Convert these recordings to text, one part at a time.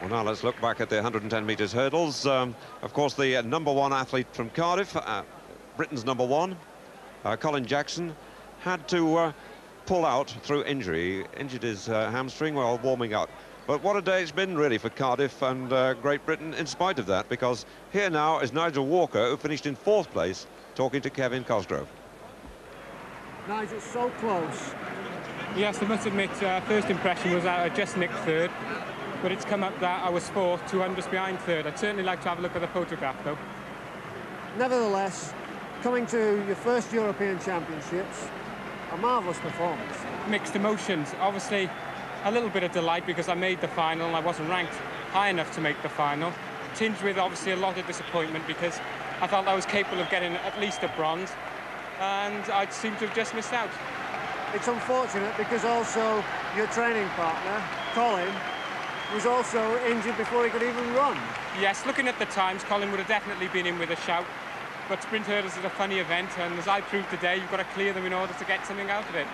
Well, now let's look back at the 110 metres hurdles. Um, of course, the uh, number one athlete from Cardiff, uh, Britain's number one, uh, Colin Jackson, had to uh, pull out through injury. Injured his uh, hamstring while warming up. But what a day it's been, really, for Cardiff and uh, Great Britain, in spite of that, because here now is Nigel Walker, who finished in fourth place, talking to Kevin Cosgrove. Nigel, so close. Yes, I must admit, uh, first impression was that I just nicked third, but it's come up that I was fourth, 200 behind third. I'd certainly like to have a look at the photograph, though. Nevertheless, coming to your first European Championships, a marvellous performance. Mixed emotions. Obviously, a little bit of delight because I made the final and I wasn't ranked high enough to make the final. Tinged with obviously a lot of disappointment because I felt I was capable of getting at least a bronze and I seem to have just missed out. It's unfortunate because also your training partner, Colin, was also injured before he could even run. Yes, looking at the times, Colin would have definitely been in with a shout. But sprint hurdles is a funny event, and as I proved today, you've got to clear them in order to get something out of it.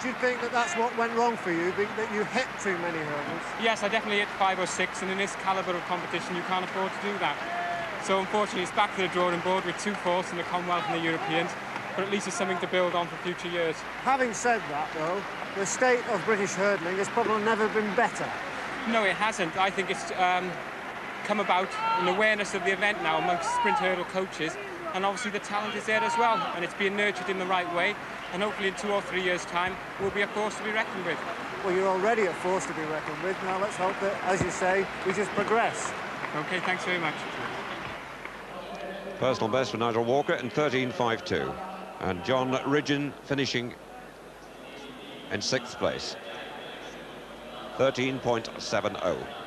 Do you think that that's what went wrong for you, that you hit too many hurdles? Yes, I definitely hit five or six, and in this calibre of competition, you can't afford to do that. So unfortunately, it's back to the drawing board with two fourths in the Commonwealth and the Europeans, but at least it's something to build on for future years. Having said that, though, the state of British hurdling has probably never been better. No, it hasn't. I think it's um, come about an awareness of the event now amongst sprint hurdle coaches, and obviously the talent is there as well, and it's being nurtured in the right way, and hopefully in two or three years' time we'll be a force to be reckoned with. Well, you're already a force to be reckoned with. Now let's hope that, as you say, we just progress. Okay, thanks very much. Personal best for Nigel Walker in 13.52. And Jon Ridgeon finishing in sixth place. 13.70.